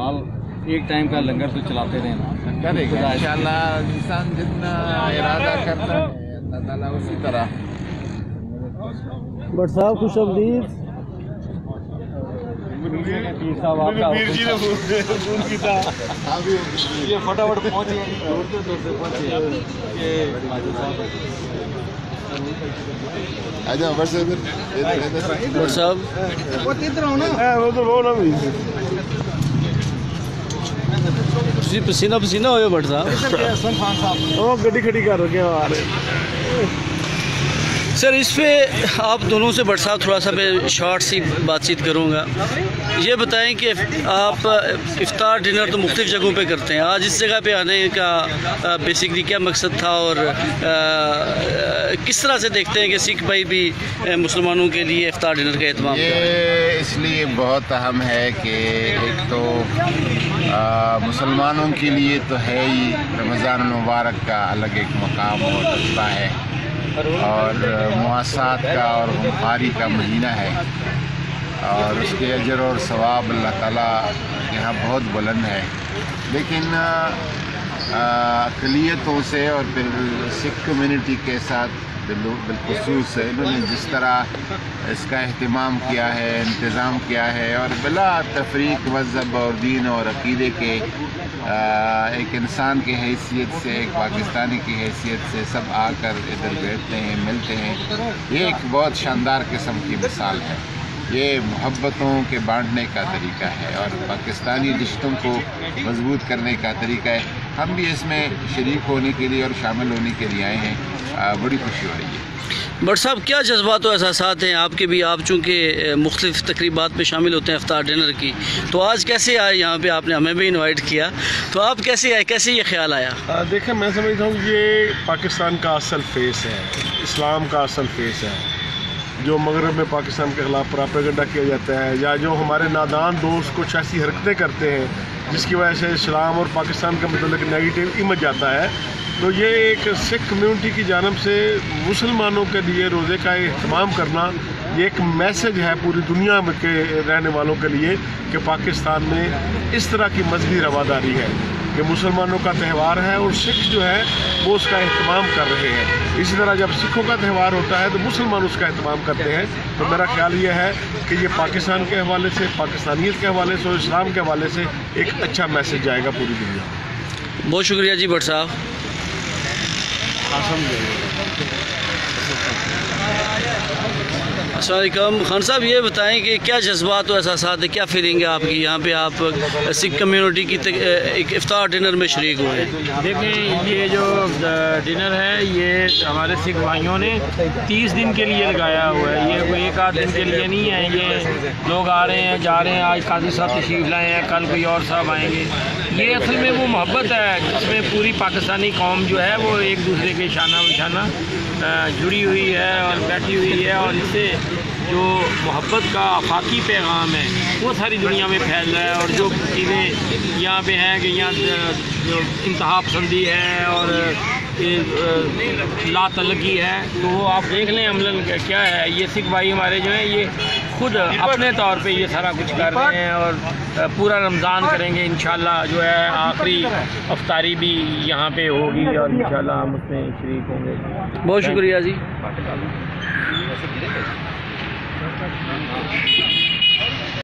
حال ایک ٹائم کا لنگر تو چلاتے رہے کرے انشاءاللہ انسان جتنا ارادہ کرتا ہے اللہ تعالیٰ اسی طرح۔ بٹ صاحب خوش آمدید۔ صاحب ਤੁਸੀਂ ਪਸੀਨਾ ਪਸੀਨਾ ਹੋਏ ਬੜਾ ਸਾਹਿਬ। ਖਾਨ ਸਾਹਿਬ। ਉਹ ਗੱਡੀ ਖੜੀ ਕਰ ਰਹੇ ਆ ਰਹੇ سر اس پہ آپ دونوں سے بٹ صاحب تھوڑا سا میں شارٹ سی بات چیت کروں گا یہ بتائیں کہ آپ افطار ڈنر تو مختلف جگہوں پہ کرتے ہیں آج اس جگہ پہ آنے کا بیسکلی کیا مقصد تھا اور کس طرح سے دیکھتے ہیں کہ سکھ بھائی بھی مسلمانوں کے لیے افطار ڈنر کا اہتمام یہ اس لیے بہت اہم ہے کہ ایک تو مسلمانوں کے لیے تو ہے ہی رمضان المبارک کا الگ ایک مقام اور رشتہ ہے اور مواصلات کا اور غمخاری کا مہینہ ہے اور اس کے اجر اور ثواب اللہ تعالیٰ یہاں بہت بلند ہے۔ لیکن اقلیتوں سے اور پھر سکھ کمیونٹی کے ساتھ بالخصوص انہوں نے جس طرح اس کا اہتمام کیا ہے، انتظام کیا ہے اور بلا تفریق مذہب اور دین اور عقیدے کے ایک انسان کی حیثیت سے، ایک پاکستانی کی حیثیت سے سب آ کر ادھر بیٹھتے ہیں، ملتے ہیں۔ یہ ایک بہت شاندار قسم کی مثال ہے۔ یہ محبتوں کے بانٹنے کا طریقہ ہے اور پاکستانی رشتوں کو مضبوط کرنے کا طریقہ ہے۔ ہم بھی اس میں شریک ہونے کے لیے اور شامل ہونے کے لیے آئے ہیں۔ بڑی خوشی ہو رہی ہے۔ بٹ صاحب کیا جذبات و احساسات ہیں؟ آپ کے بھی آپ چونکہ مختلف تقریبات میں شامل ہوتے ہیں افطار ڈنر کی تو آج کیسے آئے؟ یہاں پہ آپ نے ہمیں بھی انوائٹ کیا۔ تو آپ کیسے آئے؟ کیسے یہ خیال آیا؟ دیکھیں میں سمجھتا ہوں یہ پاکستان کا اصل فیس ہے۔ اسلام کا اصل فیس ہے۔ جو مغرب میں پاکستان کے خلاف پراپیگنڈا کیا جاتا ہے یا جو ہمارے نادان دوست کچھ ایسی حرکتیں کرتے ہیں جس کی وجہ سے اسلام اور پاکستان کا متعلق نیگیٹیو امیج آتا ہے۔ تو یہ ایک سکھ کمیونٹی کی جانب سے مسلمانوں کے لیے روزے کا اہتمام کرنا یہ ایک میسج ہے پوری دنیا کے رہنے والوں کے لیے کہ پاکستان میں اس طرح کی مذہبی رواداری ہے۔ کہ مسلمانوں کا تہوار ہے اور سکھ جو ہے وہ اس کا اہتمام کر رہے ہیں۔ اسی طرح جب سکھوں کا تہوار ہوتا ہے تو مسلمان اس کا اہتمام کرتے ہیں۔ تو میرا خیال یہ ہے کہ یہ پاکستان کے حوالے سے پاکستانیت کے حوالے سے اور اسلام کے حوالے سے ایک اچھا میسج جائے گا پوری دنیا۔ بہت شکریہ جی بٹ صاحب۔ جی۔ السلام علیکم. خان صاحب، یہ بتائیں کہ کیا جذبات و احساسات ہیں کیا فیلنگ ہے آپ کی؟ یہاں پہ آپ سکھ کمیونٹی کی ایک افطار ڈنر میں شریک ہوئے ہیں۔ دیکھیں، یہ جو ڈنر ہے، یہ ہمارے سکھ بھائیوں نے تیس دن کے لیے لگایا ہوا ہے۔ یہ کوئی ایک آدھ دن کے لیے نہیں ہے یہ لوگ آ رہے ہیں، جا رہے ہیں۔ آج قاضی صاحب تشریف لائے ہیں، کل کوئی اور صاحب آئیں گے۔ یہ اصل میں وہ محبت ہے، جس میں پوری پاکستانی قوم جو ہے، وہ ایک دوسرے کے شانہ بشانہ جڑی ہوئی ہے اور بیٹھی ہوئی ہے اور اس سے جو محبت کا آفاقی پیغام ہے، وہ ساری دنیا میں پھیل رہا ہے اور جو چیزیں یہاں پہ ہیں کہ یہاں جو انتہا پسندی ہے اور لا تلگی ہے، تو وہ آپ دیکھ لیں عملاً کیا ہے۔ یہ سکھ بھائی ہمارے جو ہیں، یہ خود اپنے طور پہ یہ سارا کچھ کر رہے ہیں اور پورا رمضان کریں گے، انشاءاللہ جو ہے آخری افطاری بھی یہاں پہ ہوگی اور انشاءاللہ ہم اس میں شریک ہوں گے۔ بہت شکریہ جی۔